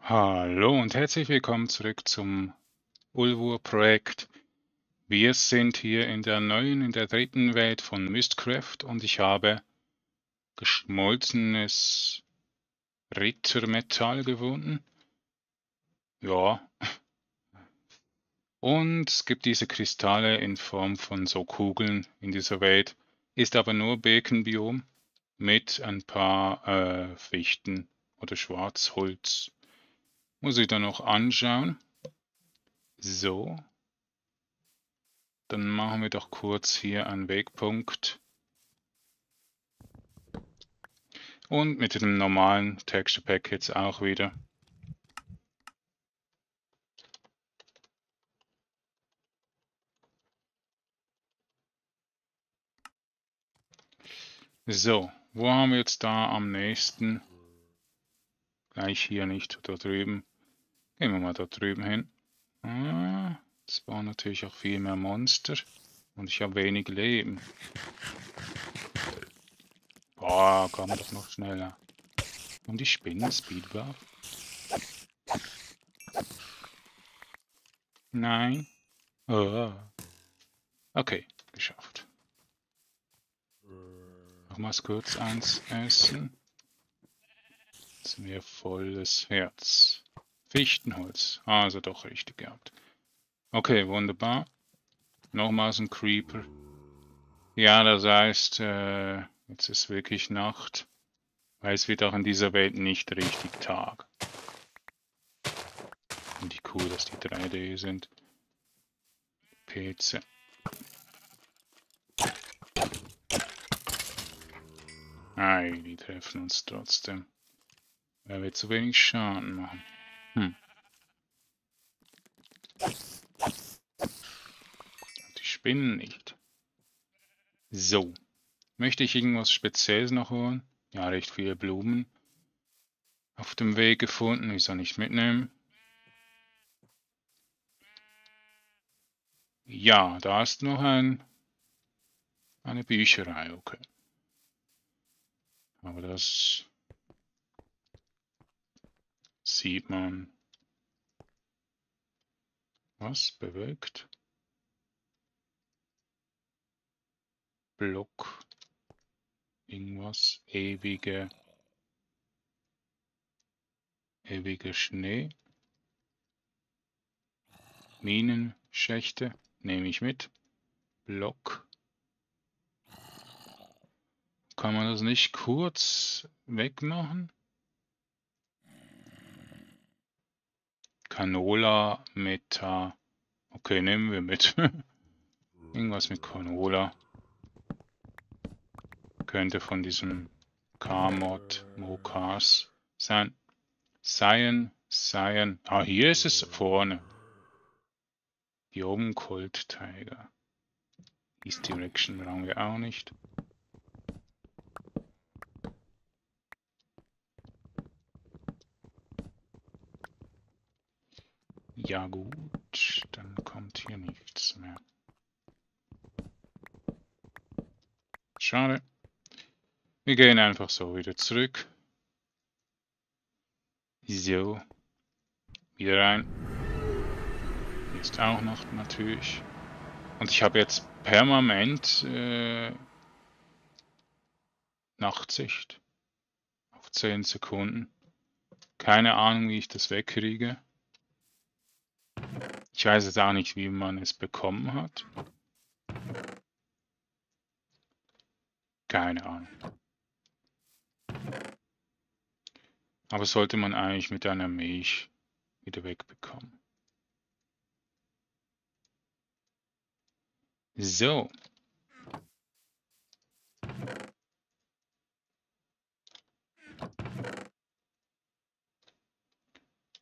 Hallo und herzlich willkommen zurück zum Ulvur-Projekt. Wir sind hier in der neuen, in der dritten Welt von Mistcraft und ich habe geschmolzenes Rittermetall gefunden. Ja. Und es gibt diese Kristalle in Form von so Kugeln in dieser Welt. Ist aber nur Bekenbiom mit ein paar äh, Fichten oder Schwarzholz. Muss ich dann noch anschauen. So. Dann machen wir doch kurz hier einen Wegpunkt. Und mit dem normalen Texture Pack jetzt auch wieder. So, wo haben wir jetzt da am nächsten? Gleich hier nicht, da drüben. Gehen wir mal da drüben hin. Ah, das waren natürlich auch viel mehr Monster. Und ich habe wenig Leben. Boah, komm doch noch schneller. Und die Spinnen Speedbuff? Nein. Oh. Okay, geschafft. Nochmals kurz eins essen ist mir volles Herz. Fichtenholz. Also doch richtig gehabt. Okay, wunderbar. Nochmals ein Creeper. Ja, das heißt, äh, jetzt ist wirklich Nacht. Weil es wird auch in dieser Welt nicht richtig Tag. Und die cool, dass die 3D sind. Pilze. Ei, die treffen uns trotzdem. Weil wir zu wenig Schaden machen. Hm. Die Spinnen nicht. So. Möchte ich irgendwas Spezielles noch holen? Ja, recht viele Blumen. Auf dem Weg gefunden. Ich soll nicht mitnehmen. Ja, da ist noch ein, eine Bücherei, okay. Aber das sieht man was bewegt. Block, irgendwas, ewige, ewige Schnee, Minenschächte, nehme ich mit, Block. Kann man das nicht kurz wegmachen? Canola, Meta. Okay, nehmen wir mit. Irgendwas mit Canola. Könnte von diesem K-Mod Mokas sein. Cyan, Cyan. Ah, hier ist es vorne. Hier oben Cold Tiger. East Direction brauchen wir auch nicht. Ja gut, dann kommt hier nichts mehr. Schade. Wir gehen einfach so wieder zurück. So. Wieder rein. Hier ist auch noch natürlich. Und ich habe jetzt permanent äh, Nachtsicht. Auf 10 Sekunden. Keine Ahnung, wie ich das wegkriege. Ich weiß jetzt auch nicht, wie man es bekommen hat. Keine Ahnung. Aber sollte man eigentlich mit einer Milch wieder wegbekommen. So.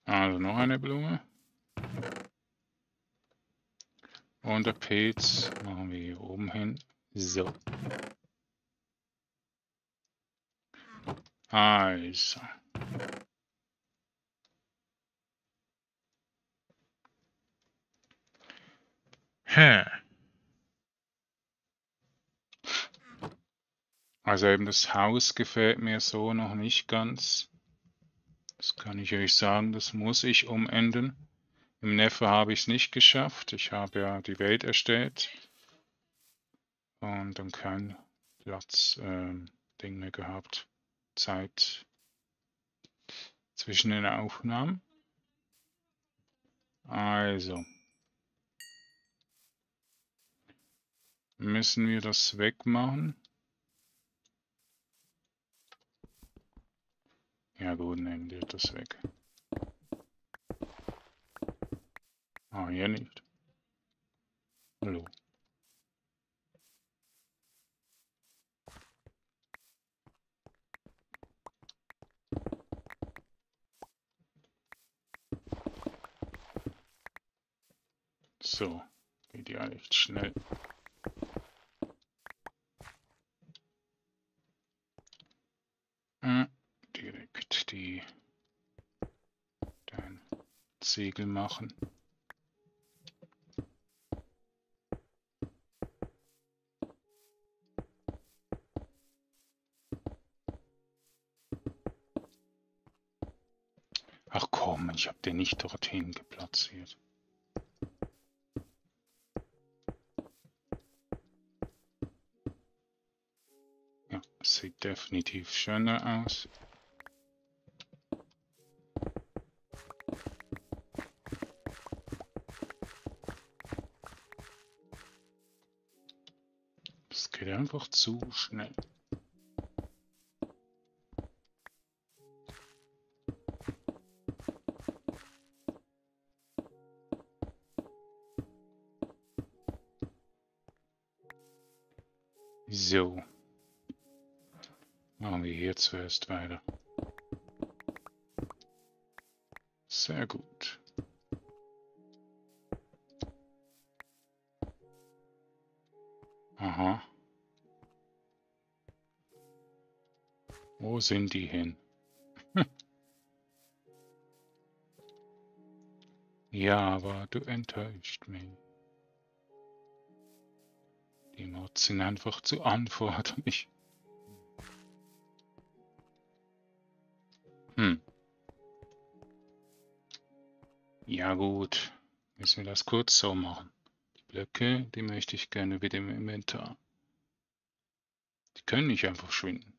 Also noch eine Blume. Und der Pilz machen wir hier oben hin. So. Also. Hä. Also eben das Haus gefällt mir so noch nicht ganz. Das kann ich euch sagen, das muss ich umenden. Im Neffe habe ich es nicht geschafft. Ich habe ja die Welt erstellt und dann kein Platz äh, mehr gehabt. Zeit zwischen den Aufnahmen. Also müssen wir das wegmachen. Ja gut, nehmen wir das weg. Ah, hier nicht. Hallo. So, geht ja echt schnell. Hm, direkt die dein Segel machen. Den nicht dorthin geplatziert. sieht definitiv schöner aus. Es geht einfach zu schnell. Zuerst weiter. Sehr gut. Aha. Wo sind die hin? ja, aber du enttäuscht mich. Die Mods sind einfach zu anforderlich. Hm. Ja gut, müssen wir das kurz so machen. Die Blöcke, die möchte ich gerne wieder im Inventar. Die können nicht einfach schwinden.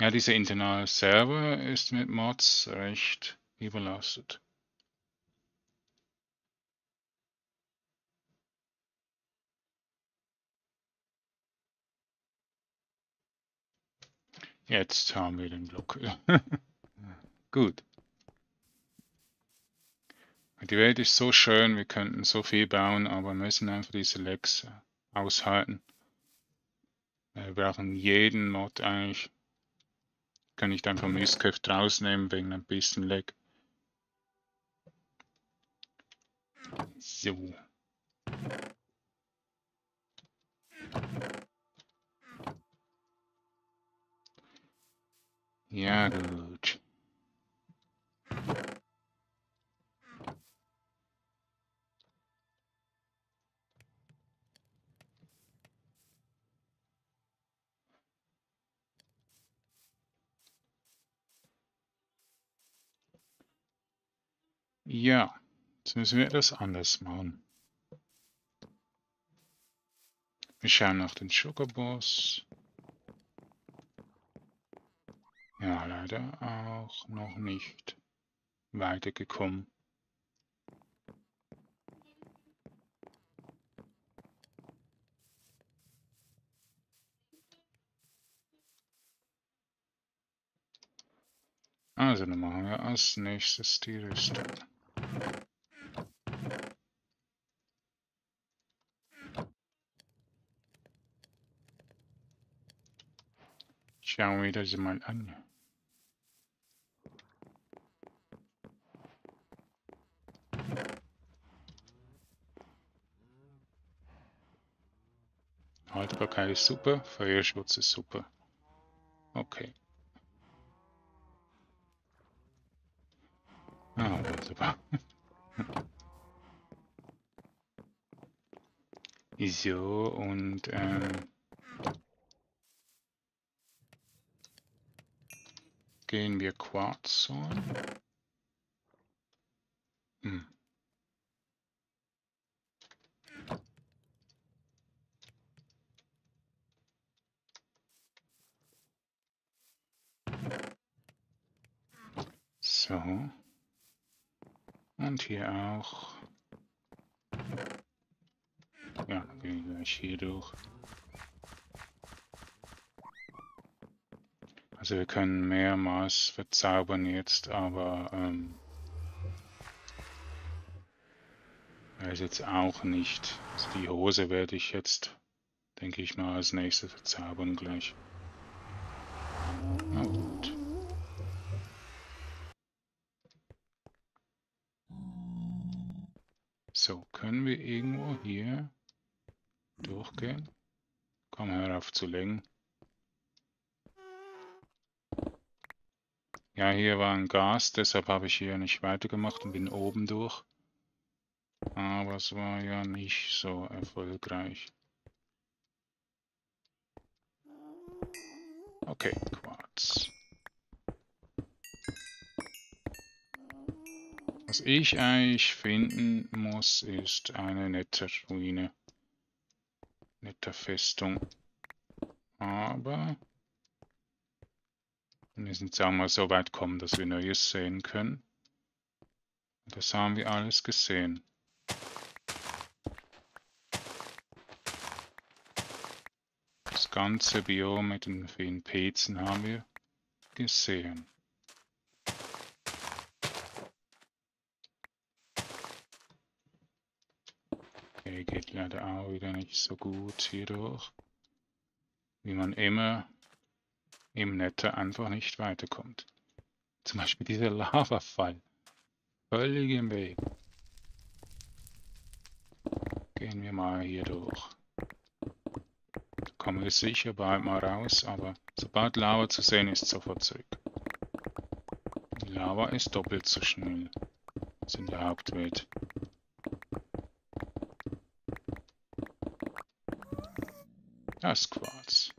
Ja, dieser internale Server ist mit Mods recht überlastet. Jetzt haben wir den Block. Gut. Die Welt ist so schön, wir könnten so viel bauen, aber müssen einfach diese Lags aushalten. Wir brauchen jeden Mod eigentlich. Kann ich einfach Mistcraft rausnehmen wegen ein bisschen Lag. So. Ja, gut. Ja, jetzt müssen wir etwas anders machen. Wir schauen nach den Sugarboss. Ja, leider auch noch nicht weitergekommen. Also dann machen wir als nächstes die Rüstung. Schauen wir das mal an. Haltbarkeit ist super, Feuerschutz ist super. Okay. Ah, wunderbar. so, und ähm, Gehen wir Quarz holen. Hm. So. Und hier auch. Ja, gehen wir gleich hier durch. Also wir können mehrmals verzaubern jetzt, aber ähm, weiß jetzt auch nicht. Also die Hose werde ich jetzt, denke ich mal, als nächstes verzaubern gleich. Na gut. So, können wir irgendwo hier durchgehen? Komm, hör auf zu lenken. Ja, hier war ein Gas, deshalb habe ich hier nicht weitergemacht und bin oben durch. Aber es war ja nicht so erfolgreich. Okay, Quarz. Was ich eigentlich finden muss, ist eine nette Ruine. Nette Festung. Aber müssen auch mal so weit kommen, dass wir Neues sehen können. Das haben wir alles gesehen. Das ganze Biom mit den vielen Pilzen haben wir gesehen. Okay, geht leider auch wieder nicht so gut hier durch. Wie man immer im Nether einfach nicht weiterkommt. Zum Beispiel dieser Lavafall. Völlig im Weg. Gehen wir mal hier durch. Da kommen wir sicher bald mal raus, aber sobald Lava zu sehen ist, sofort zurück. Die Lava ist doppelt so schnell als in der Hauptwelt. Das Quarz.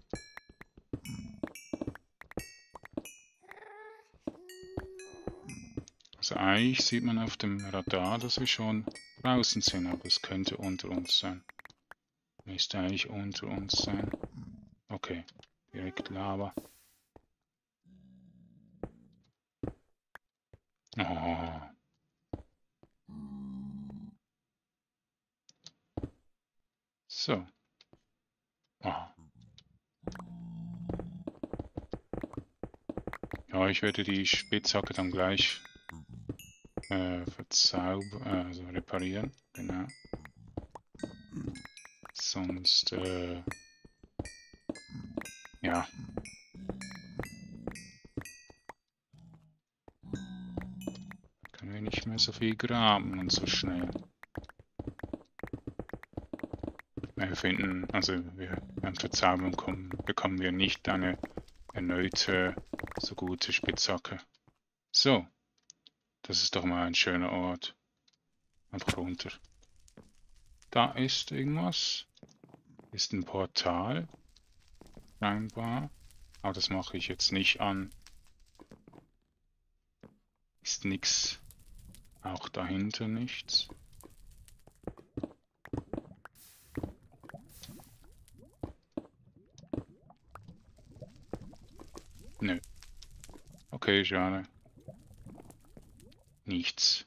Eigentlich sieht man auf dem Radar, dass wir schon draußen sind, aber es könnte unter uns sein. Müsste eigentlich unter uns sein. Okay, direkt Lava. Oh. So. Oh. Ja, ich werde die Spitzhacke dann gleich äh, verzaubern, äh, also reparieren, genau. Sonst, äh, ja. Können wir nicht mehr so viel graben und so schnell. Wir finden, also wir beim Verzaubern kommen, bekommen wir nicht eine erneute so gute Spitzhacke. So. Das ist doch mal ein schöner Ort. Einfach runter. Da ist irgendwas. Ist ein Portal. Scheinbar. Aber das mache ich jetzt nicht an. Ist nichts. Auch dahinter nichts. Nö. Okay, schade nichts.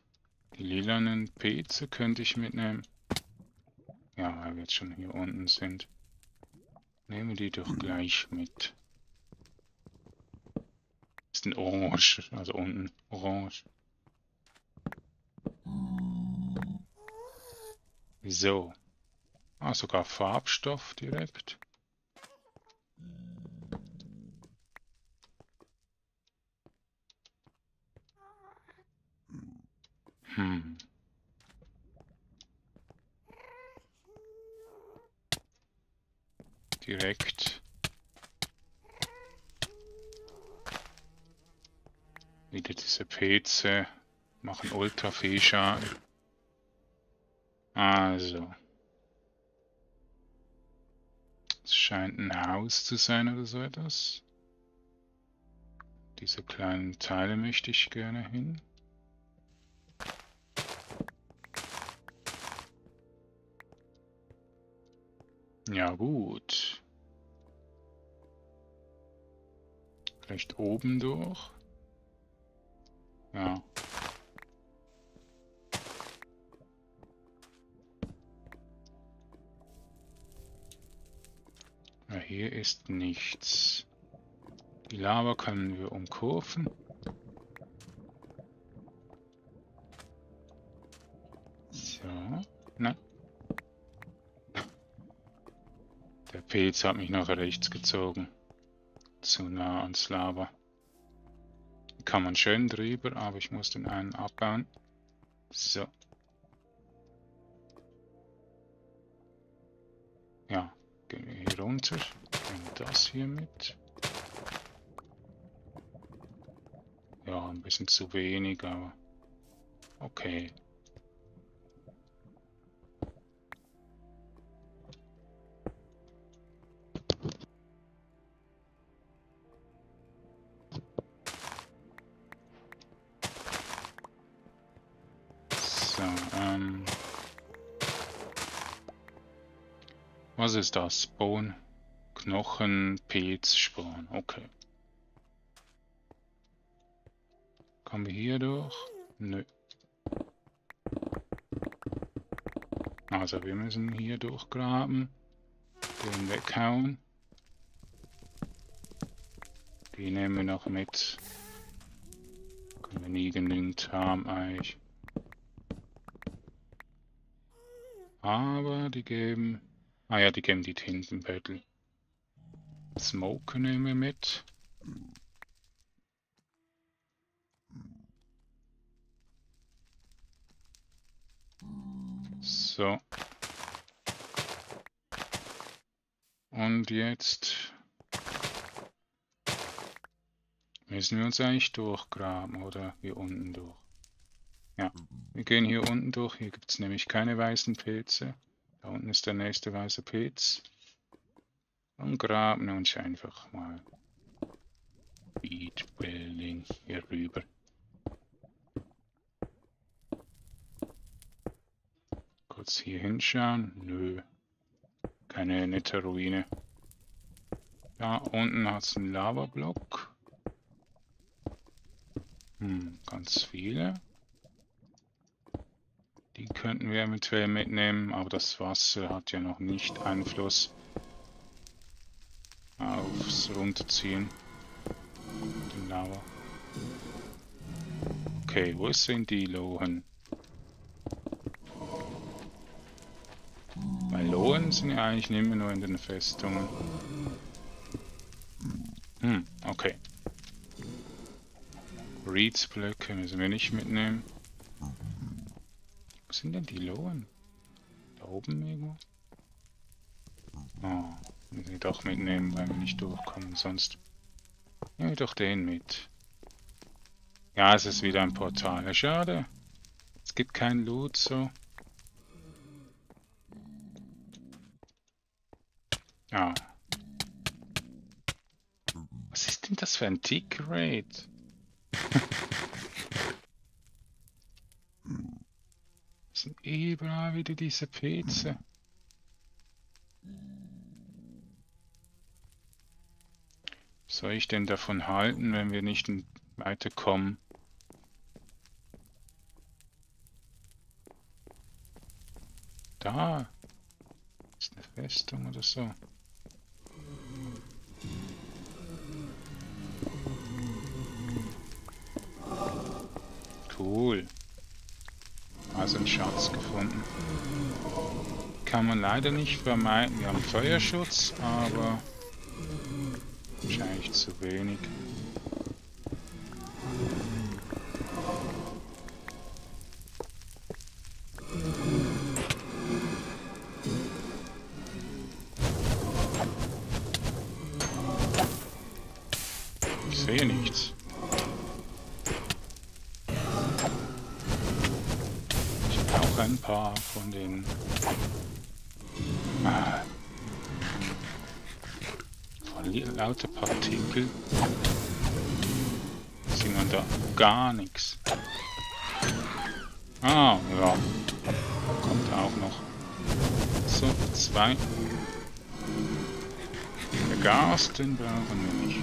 Die lilanen Pilze könnte ich mitnehmen. Ja, weil wir jetzt schon hier unten sind. Nehmen die doch gleich mit. Ist ein Orange, also unten Orange. So. Ah, sogar Farbstoff direkt. Hm. Direkt. Wieder diese Pilze machen ultra viel Schaden. Also. Es scheint ein Haus zu sein oder so etwas. Diese kleinen Teile möchte ich gerne hin. Ja gut. Vielleicht oben durch. Ja. ja. Hier ist nichts. Die Lava können wir umkurven. So. Nein. Der Pilz hat mich nach rechts gezogen. Zu nah ans Lava. Kann man schön drüber, aber ich muss den einen abbauen. So. Ja, gehen wir hier runter. Nehmen das hier mit. Ja, ein bisschen zu wenig, aber okay. Was ist das? Bone, Knochen, Pilz, Sporn. Okay. Kommen wir hier durch? Nö. Also wir müssen hier durchgraben. Den weghauen. Die nehmen wir noch mit. Können wir nie genügend haben eigentlich. Aber die geben... Ah ja, die geben die Tintenbeutel. Smoke nehmen wir mit. So. Und jetzt müssen wir uns eigentlich durchgraben oder hier unten durch. Ja, wir gehen hier unten durch. Hier gibt es nämlich keine weißen Pilze. Da unten ist der nächste weiße Pilz. Und graben uns einfach mal Beat Building hier rüber. Kurz hier hinschauen. Nö. Keine nette Ruine. Da unten hat es einen Lavablock. Hm, ganz viele. Die könnten wir eventuell mitnehmen, aber das Wasser hat ja noch nicht Einfluss aufs Runterziehen. Den Lava. Okay, wo sind die Lohen? Melonen sind ja eigentlich nicht mehr nur in den Festungen. Hm, okay. Reeds-Blöcke müssen wir nicht mitnehmen. Sind denn die Lohen? Da oben irgendwo? Oh, müssen wir doch mitnehmen, weil wir nicht durchkommen, sonst... Nehmen wir doch den mit. Ja, es ist wieder ein Portal. Schade. Es gibt kein Loot, so. Ja. Was ist denn das für ein Tick-Rate? Das sind überall wieder diese Pilze. Soll ich denn davon halten, wenn wir nicht weiterkommen? Da. Ist eine Festung oder so. Cool. Also ein Schatz gefunden. Kann man leider nicht vermeiden. Wir haben Feuerschutz, aber wahrscheinlich zu wenig. Ich sehe nichts. Paar von den... Ah. Von lauter Partikel. sieht man da gar nichts. Ah, ja. Kommt auch noch. So, zwei. Der Gas, den brauchen wir nicht.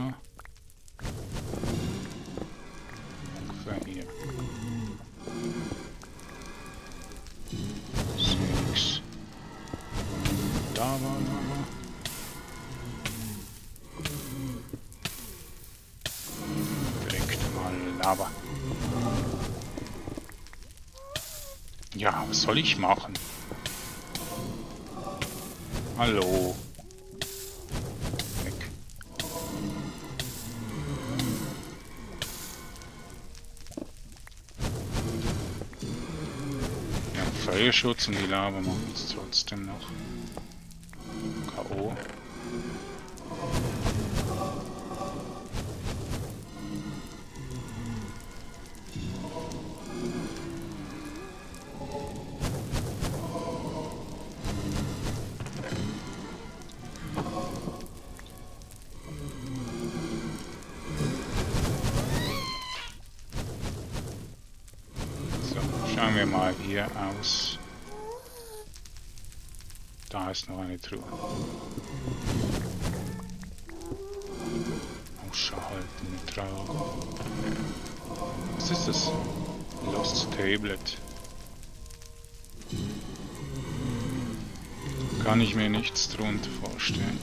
was soll ich machen? Hallo. Weg. Ja, Feuerschutz und die Lava machen es trotzdem noch. K.O. Eine Truhe. Ausschalten, tragen. Was ist das? Lost Tablet. Kann ich mir nichts drunter vorstellen.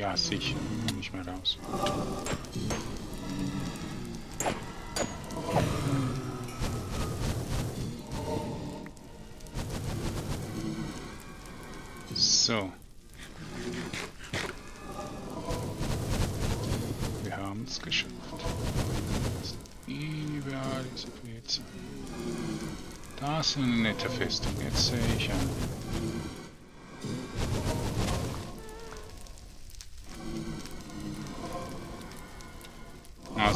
Ja, sicher. Nicht mehr raus. So. Wir haben es geschafft. Überall ist WC. Da ist eine nette Festung. Jetzt sehe ich an.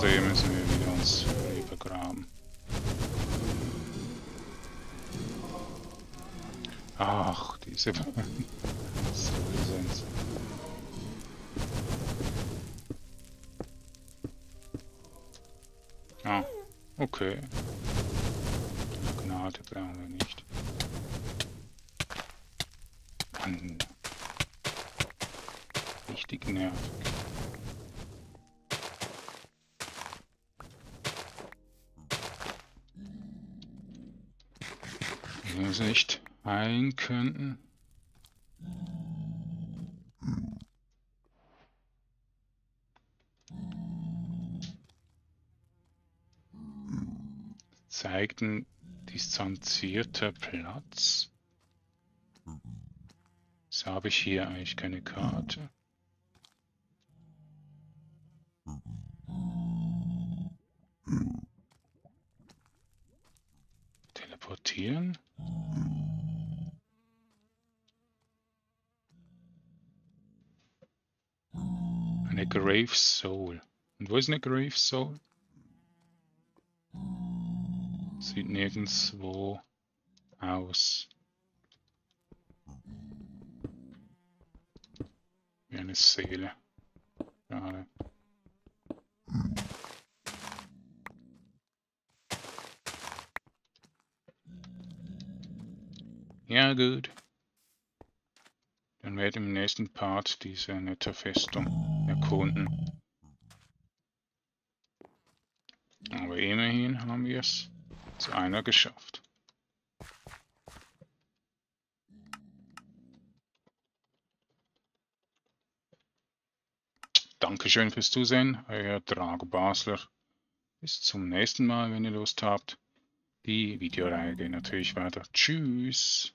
Hier müssen wir wieder uns begraben. Ach, diese so sind Ah, okay. Wir uns nicht heilen könnten. Zeigt ein distanzierter Platz. Jetzt habe ich hier eigentlich keine Karte. Teleportieren? Eine Grave Soul. Und wo ist eine Grave Soul? Sieht nirgendwo aus. Wie eine Seele. Schade. Ja, gut. Dann werde ich im nächsten Part diese nette Festung erkunden. Aber immerhin haben wir es zu einer geschafft. Dankeschön fürs Zusehen, euer Drago Basler. Bis zum nächsten Mal, wenn ihr Lust habt. Die Videoreihe geht natürlich weiter. Tschüss.